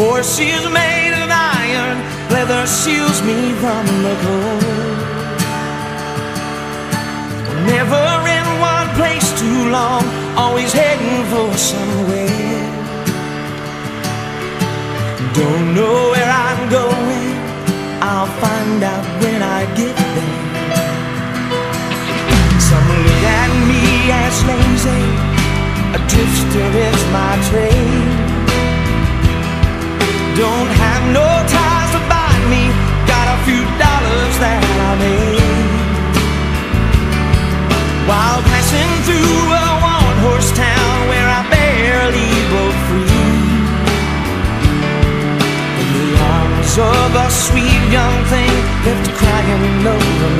My horse is made of iron, leather shields me from the cold. Never in one place too long, always heading for somewhere. Don't know where I'm going, I'll find out when I get there. Some look at me as lazy, a drifter is my trade. Don't have no ties to bind me, got a few dollars that I made. While passing through a one horse town where I barely broke free. In the arms of a sweet young thing left crying over me.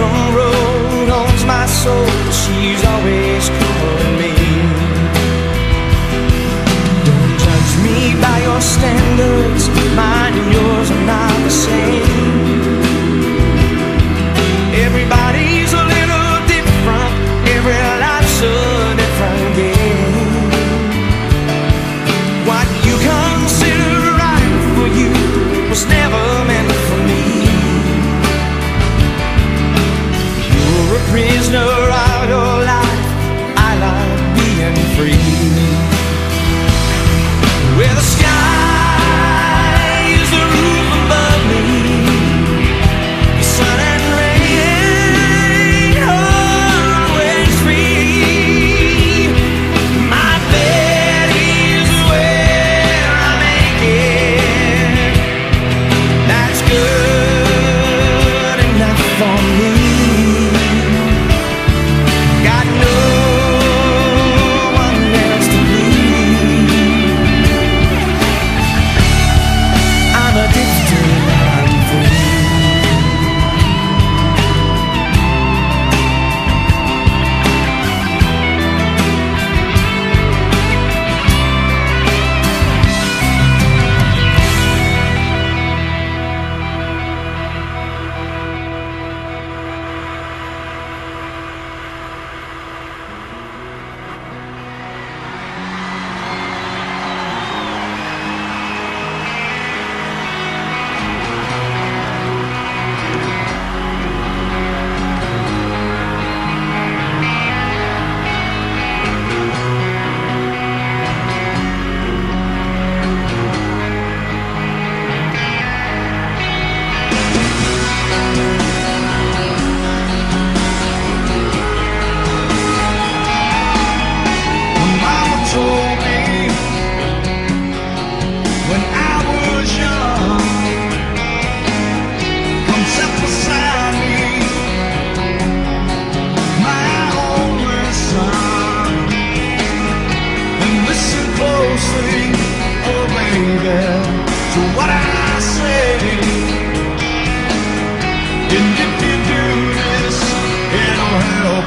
Lonesome road owns my soul, she's always calling me. Don't judge me by your standards, mine and yours are not the same.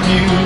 you.